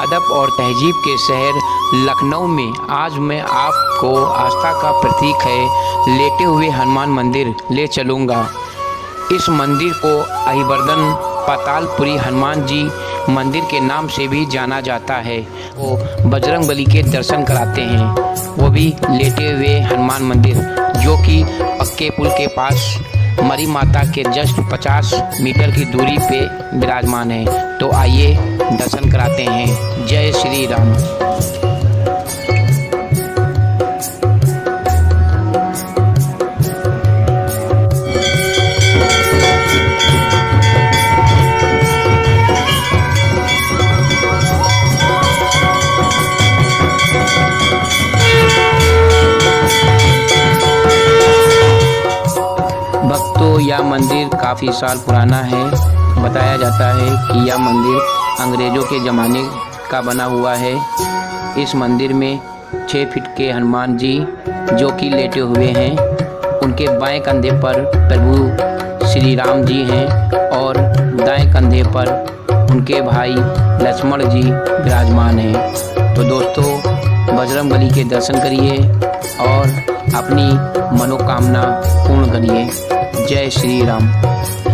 अदब और तहजीब के शहर लखनऊ में आज मैं आपको आस्था का प्रतीक है। लेटे हुए हनुमान मंदिर, ले चलूँगा। इस मंदिर को अहिवर्धन पातालपुरी हनुमान जी मंदिर के नाम से भी जाना जाता है। वो बजरंग बली के दर्शन कराते हैं। वो भी लेटे हुए हनुमान मंदिर। जो कि पक्के पुल के पास मरी माता के जस्ट 50 मीटर की दूरी पे विराजमान है। तो आइए दर्शन कराते हैं। जय श्री राम। यह मंदिर काफ़ी साल पुराना है। बताया जाता है कि यह मंदिर अंग्रेज़ों के ज़माने का बना हुआ है। इस मंदिर में छः फीट के हनुमान जी, जो कि लेटे हुए हैं, उनके बाएँ कंधे पर प्रभु श्री राम जी हैं और दाएँ कंधे पर उनके भाई लक्ष्मण जी विराजमान हैं। तो दोस्तों, बजरंग के दर्शन करिए और अपनी मनोकामना पूर्ण करिए। जय श्रीराम।